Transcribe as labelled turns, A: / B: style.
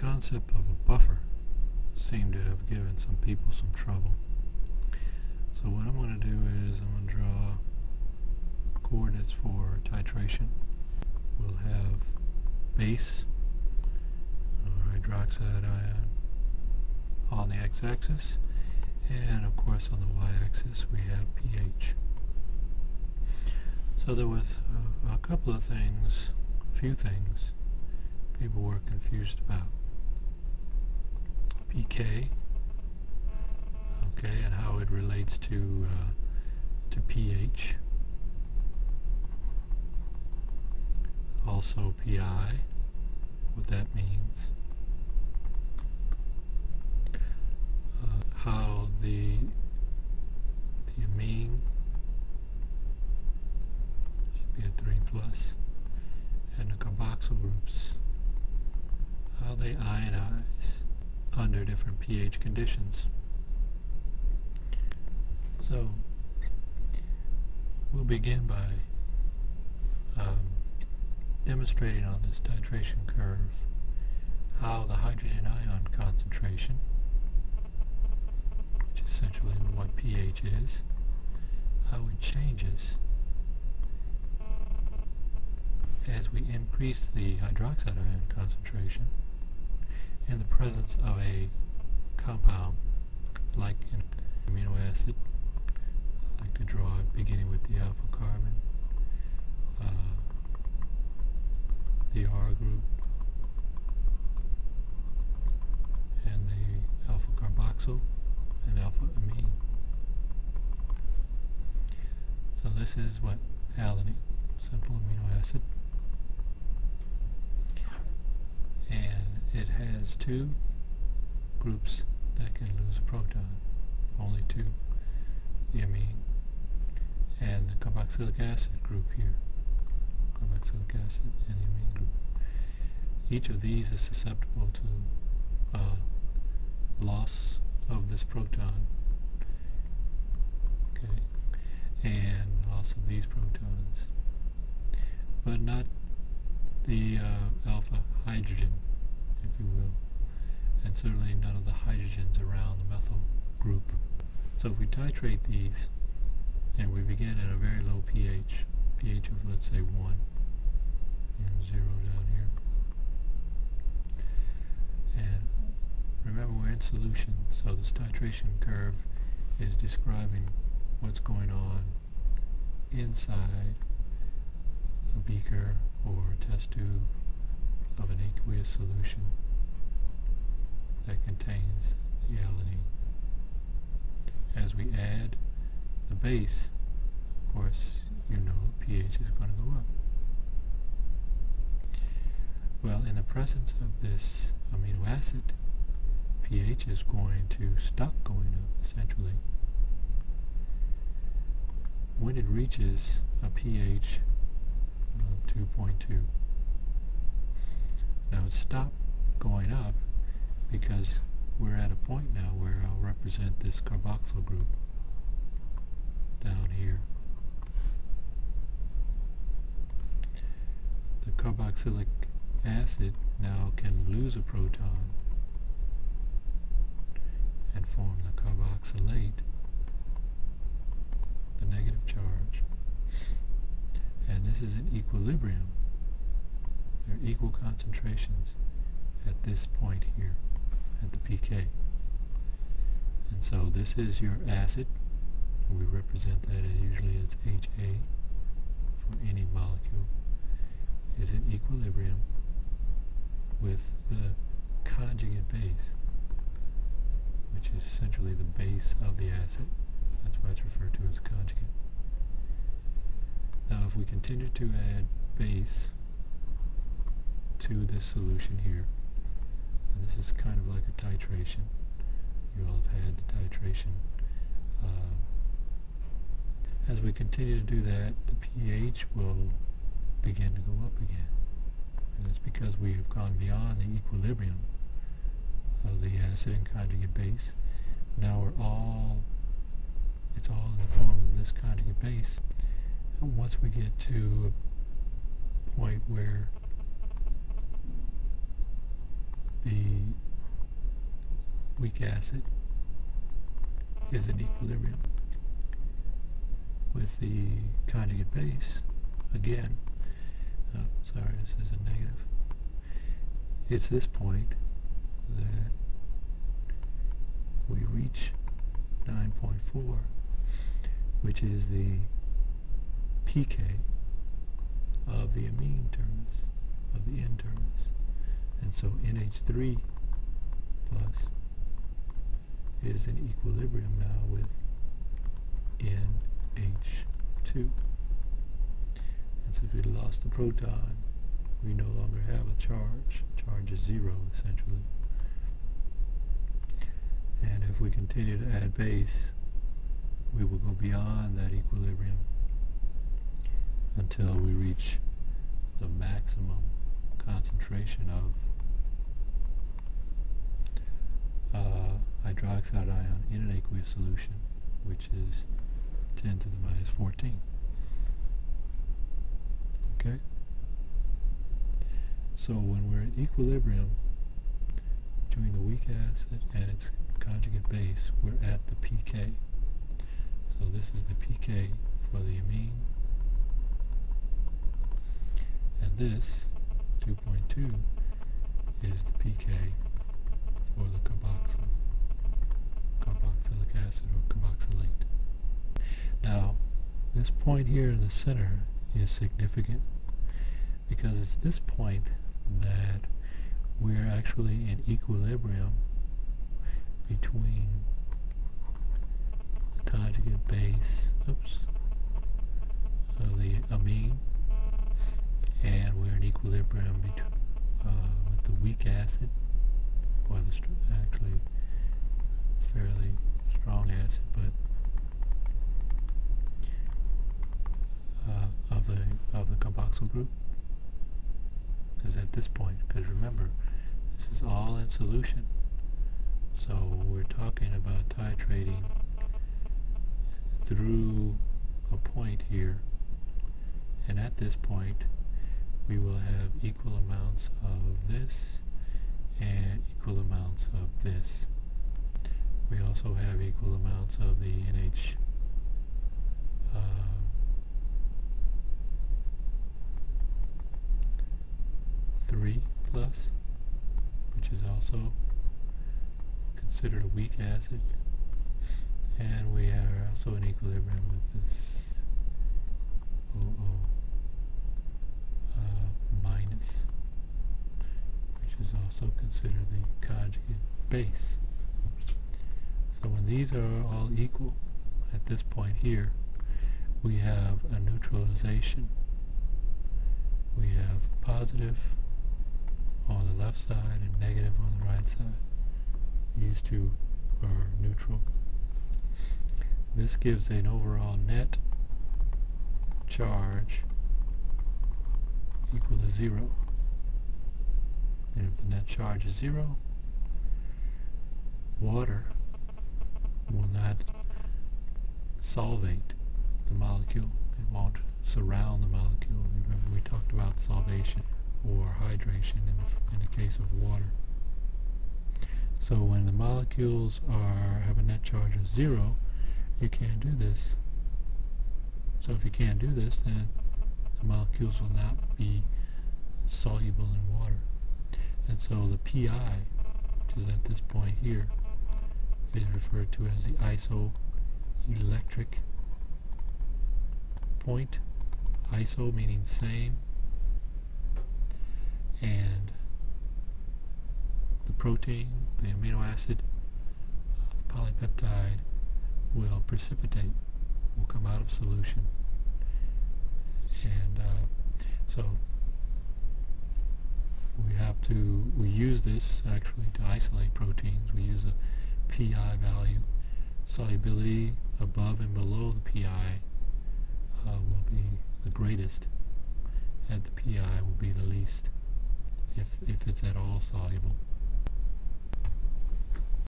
A: concept of a buffer seemed to have given some people some trouble. So what I'm going to do is I'm going to draw coordinates for titration. We'll have base, uh, or hydroxide ion, on the x-axis, and of course on the y-axis we have pH. So there was a, a couple of things, a few things, people were confused about. pK, okay, and how it relates to uh, to pH. Also PI, what that means. Uh, how the the amine should be a 3 plus and the carboxyl groups how they ionize under different pH conditions. So we'll begin by um, demonstrating on this titration curve how the hydrogen ion concentration, which is essentially what pH is, how it changes as we increase the hydroxide ion concentration in the presence of a compound like an amino acid. I like to draw it beginning with the alpha carbon, uh, the R group, and the alpha carboxyl and alpha amine. So this is what alanine, simple amino acid. And it has two groups that can lose a proton, only two, the amine and the carboxylic acid group here, carboxylic acid and the amine group. Each of these is susceptible to uh, loss of this proton, okay, and loss of these protons, but not the uh, alpha hydrogen, if you will, and certainly none of the hydrogens around the methyl group. So if we titrate these, and we begin at a very low pH, pH of let's say 1, you know, 0 down here, and remember we're in solution, so this titration curve is describing what's going on inside a beaker or a test tube of an aqueous solution that contains the alanine. As we add the base, of course, you know pH is going to go up. Well, in the presence of this amino acid, pH is going to stop going up, essentially. When it reaches a pH of 2.2. Now it stopped going up because we're at a point now where I'll represent this carboxyl group down here. The carboxylic acid now can lose a proton and form the carboxylate, the negative charge. And this is an equilibrium. There are equal concentrations at this point here, at the pK. And so this is your acid. We represent that as usually as HA for any molecule. Is in equilibrium with the conjugate base, which is essentially the base of the acid. That's why it's referred to as conjugate. Now if we continue to add base to this solution here, and this is kind of like a titration, you all have had the titration. Uh, as we continue to do that, the pH will begin to go up again. And it's because we have gone beyond the equilibrium of the acid and conjugate base. Now we're all, it's all in the form of this conjugate base. And once we get to a point where the weak acid is in equilibrium with the conjugate base. Again oh, sorry this is a negative. It's this point that we reach 9.4 which is the pK of the amine terminus of the N terminus and so NH3 plus is in equilibrium now with NH2 and since we lost the proton we no longer have a charge. Charge is zero essentially. And if we continue to add base we will go beyond that equilibrium until we reach the maximum concentration of uh, hydroxide ion in an aqueous solution, which is 10 to the minus 14. Okay? So when we're at equilibrium between the weak acid and its conjugate base, we're at the pK. So this is the pK for the amine. And this, 2.2, is the pK for the carboxyl, carboxylic acid or carboxylate. Now, this point here in the center is significant because it's this point that we're actually in equilibrium between the conjugate base, oops, of the amine, and we're in equilibrium between, uh, with the weak acid, the actually fairly strong acid, but uh, of the of the carboxyl group is at this point. Because remember, this is all in solution. So we're talking about titrating through a point here and at this point we will have equal amounts of this and equal amounts of this. We also have equal amounts of the NH uh, three plus, which is also considered a weak acid, and we are also in equilibrium with this OO uh, minus, which is also considered the conjugate base. So when these are all equal at this point here, we have a neutralization. We have positive on the left side and negative on the right side. These two are neutral. This gives an overall net charge equal to zero. And if the net charge is zero, water will not solvate the molecule. It won't surround the molecule. Remember we talked about solvation or hydration in the, in the case of water. So when the molecules are have a net charge of zero, you can't do this. So if you can't do this, then the molecules will not be soluble in water. And so the PI, which is at this point here, is referred to as the isoelectric point. Iso meaning same, and the protein, the amino acid polypeptide will precipitate, will come out of solution. And uh, so we have to, we use this actually to isolate proteins. We use a PI value. Solubility above and below the PI uh, will be the greatest, and the PI will be the least if, if it's at all soluble.